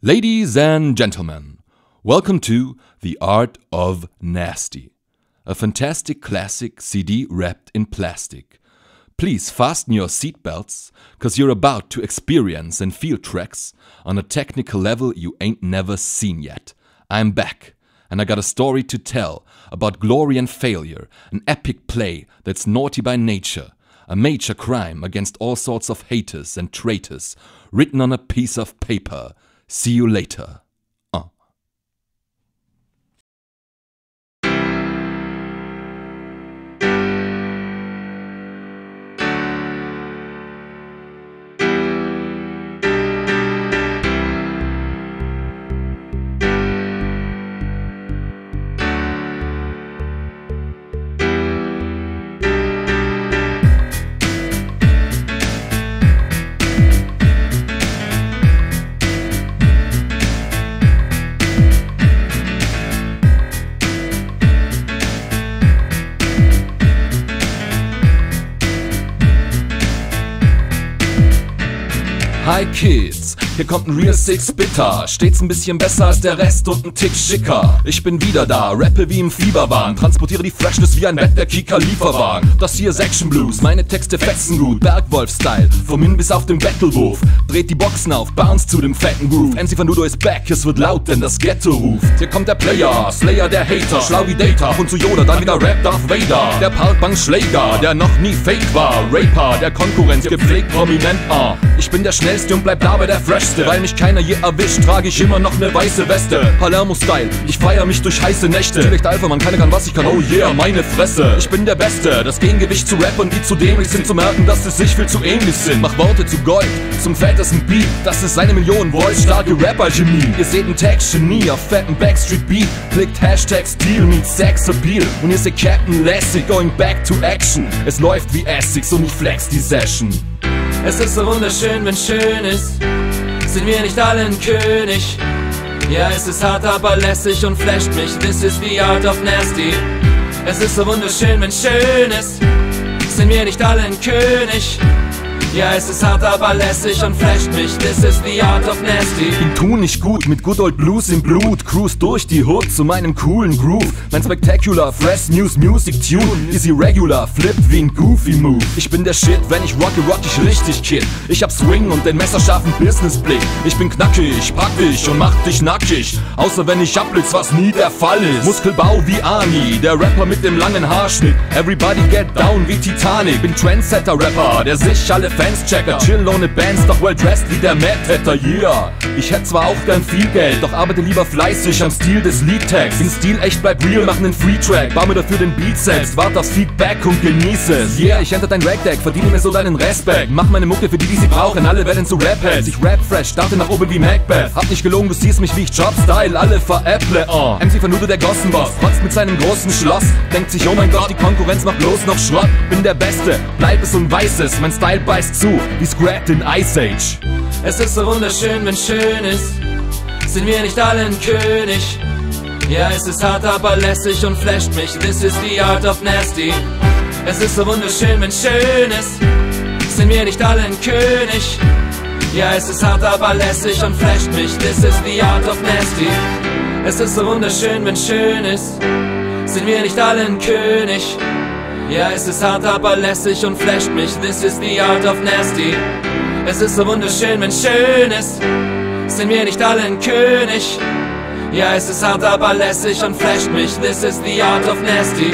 Ladies and gentlemen, welcome to The Art of Nasty, a fantastic classic CD wrapped in plastic. Please fasten your seatbelts, cause you're about to experience and feel tracks on a technical level you ain't never seen yet. I'm back, and I got a story to tell about glory and failure, an epic play that's naughty by nature, a major crime against all sorts of haters and traitors, written on a piece of paper. See you later. Hi kids. Kids, hier kommt ein Real Six Bitter. Stets ein bisschen besser als der Rest und ein Tick schicker. Ich bin wieder da, rappe wie im Fieberwahn. Transportiere die Freshness wie ein Bett der Kika Lieferwagen. Das hier ist Action Blues, meine Texte fetzen gut. Bergwolf-Style, vom Hin bis auf den Battlewurf. Dreht die Boxen auf, bounce zu dem fetten Groove. MC Van Nudo ist back, es wird laut, denn das Ghetto ruft. Hier kommt der Player, Slayer der Hater. Schlau wie Data, und zu Yoda, dann wieder Rap Darth Vader. Der Parkbank-Schläger, der noch nie fake war. Raper, der Konkurrenz gepflegt prominent, ah. Ich bin der schnellste und bleib dabei der freshste. Weil mich keiner je erwischt, trage ich immer noch ne weiße Weste. Palermo-Style, ich feier mich durch heiße Nächte. Vielleicht Alpha, man keiner kann, was ich kann, oh yeah, meine Fresse. Ich bin der Beste, das Gegengewicht zu Rappern, die zu dämlich sind, zu merken, dass es sich viel zu ähnlich sind. Mach Worte zu Gold, zum fettesten Beat. Das ist eine Million Voice, starke Rapper-Genie. Ihr seht ein Text-Genie auf fetten Backstreet-Beat. Klickt Hashtag Steel meets Sex Appeal. Und ihr seht Captain Lassie going back to action. Es läuft wie Essex und ich flex die Session. Es ist so wunderschön, wenn schön ist. Sind wir nicht alle ein König? Ja, es ist hart, aber lässig und flasht mich. This is the art of nasty. Es ist so wunderschön, wenn schön ist. Sind wir nicht alle ein König? Ja, es ist hart, aber lässig und flasht mich. This is the art of nasty. Ihn tun nicht gut, mit Good Old Blues im Blut. Cruise durch die Hood zu meinem coolen Groove. Mein Spectacular, Fresh News, Music Tune. Easy regular, flippt wie ein Goofy Move. Ich bin der Shit, wenn ich rocke, rock ich richtig Kid. Ich hab Swing und den messerscharfen Businessblick. Ich bin knackig, pack dich und mach dich nackig. Außer wenn ich abblitz, was nie der Fall ist. Muskelbau wie Ani, der Rapper mit dem langen Haarschnitt. Everybody get down wie Titanic. Bin Trendsetter-Rapper, der sich alle Fans checker. Chill ohne Bands, doch well dressed wie der Mad Hatter, yeah. Ich hätte zwar auch gern viel Geld, doch arbeite lieber fleißig am Stil des Lead-Tags. Bin Stil echt bleib real, mach nen Free-Track. Bau mir dafür den Beat selbst, warte aufs Feedback und genieße es. Yeah, ich enter dein Rack-Deck, verdiene mir so deinen Respekt. Mach meine Mucke für die, die sie brauchen, alle werden zu Rap-Heads. Ich rap fresh, starte nach oben wie Macbeth. Hab nicht gelogen, du siehst mich wie ich Job-Style, alle veräpple, uh. MC Vernudo, der Gossenboss, trotz mit seinem großen Schloss. Denkt sich, oh mein Gott, die Konkurrenz macht bloß noch Schrott. Bin der Beste, bleib es und weiß es, mein Style beißt zu, wie Scrat in Ice Age. Es ist so wunderschön, wenn schön ist. Sind wir nicht alle ein König? Ja, es ist hart, aber lässig und flasht mich. This is the art of nasty. Es ist so wunderschön, wenn schön ist. Sind wir nicht alle ein König? Ja, es ist hart, aber lässig und flasht mich. This is the art of nasty. Es ist so wunderschön, wenn schön ist. Sind wir nicht alle ein König? Ja, es ist hart, aber lässig und flasht mich. This is the art of nasty. Es ist so wunderschön, wenn schön ist. Sind wir nicht alle ein König? Ja, es ist hart, aber lässig und flasht mich. This is the art of nasty.